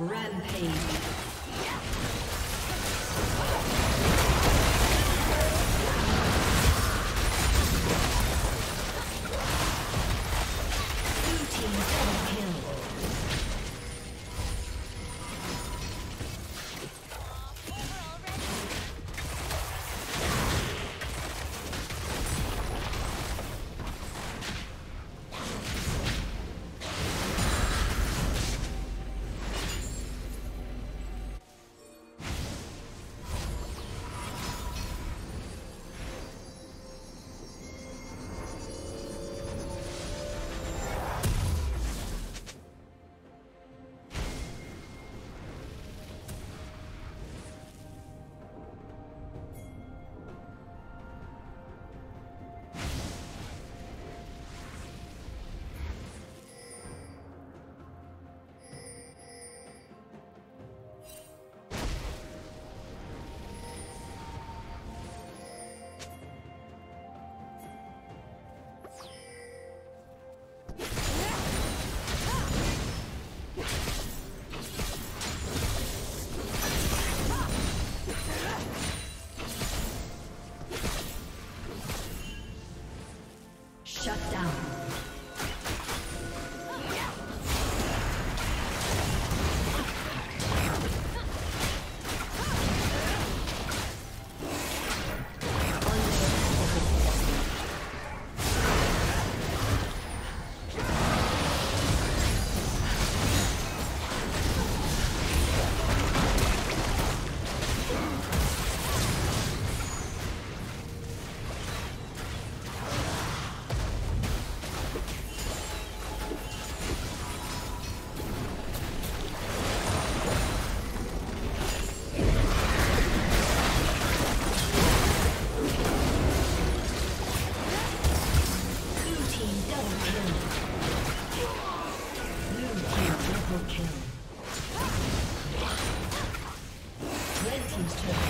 Rampage. team's turret.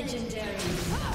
Legendary.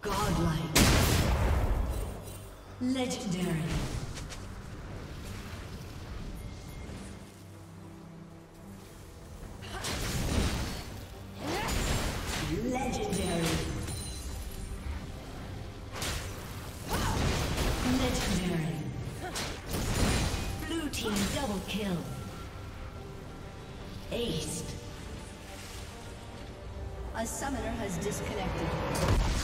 Godlike. Legendary. Legendary. Legendary. Blue team double kill. Aced. A summoner has disconnected.